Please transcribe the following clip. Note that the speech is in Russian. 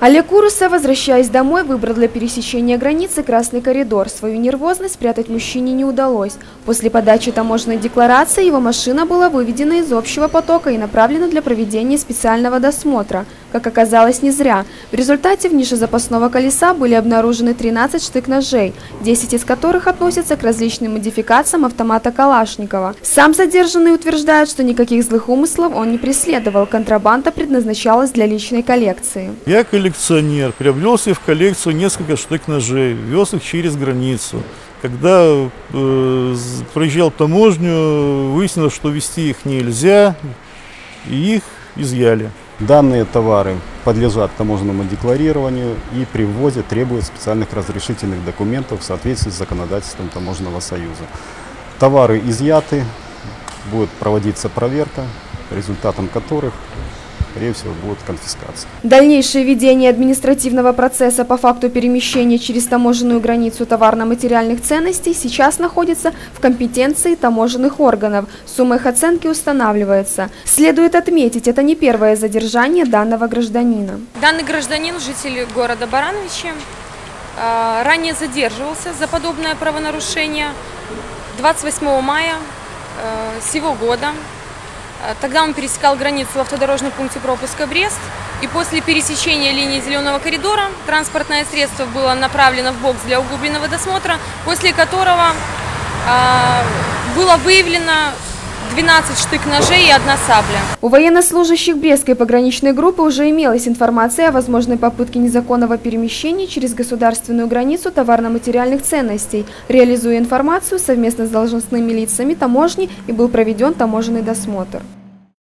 Олег Уруса, возвращаясь домой, выбрал для пересечения границы красный коридор. Свою нервозность спрятать мужчине не удалось. После подачи таможенной декларации его машина была выведена из общего потока и направлена для проведения специального досмотра. Как оказалось, не зря. В результате в нише запасного колеса были обнаружены 13 штык-ножей, 10 из которых относятся к различным модификациям автомата Калашникова. Сам задержанный утверждает, что никаких злых умыслов он не преследовал. Контрабанда предназначалась для личной коллекции. Я коллекционер, приобрел себе в коллекцию несколько штык-ножей, вез их через границу. Когда э, проезжал таможню, выяснилось, что вести их нельзя, и их изъяли. Данные товары подлежат таможенному декларированию и при ввозе требуют специальных разрешительных документов в соответствии с законодательством Таможенного союза. Товары изъяты, будет проводиться проверка, результатом которых скорее всего, будет конфискация. Дальнейшее ведение административного процесса по факту перемещения через таможенную границу товарно-материальных ценностей сейчас находится в компетенции таможенных органов. Сумма их оценки устанавливается. Следует отметить, это не первое задержание данного гражданина. Данный гражданин, житель города Барановичи, а, ранее задерживался за подобное правонарушение 28 мая а, сего года тогда он пересекал границу в автодорожном пункте пропуска Брест. И после пересечения линии зеленого коридора транспортное средство было направлено в бокс для углубленного досмотра, после которого э, было выявлено 12 штык ножей и одна сабля. У военнослужащих Брестской пограничной группы уже имелась информация о возможной попытке незаконного перемещения через государственную границу товарно-материальных ценностей. Реализуя информацию совместно с должностными лицами таможни и был проведен таможенный досмотр.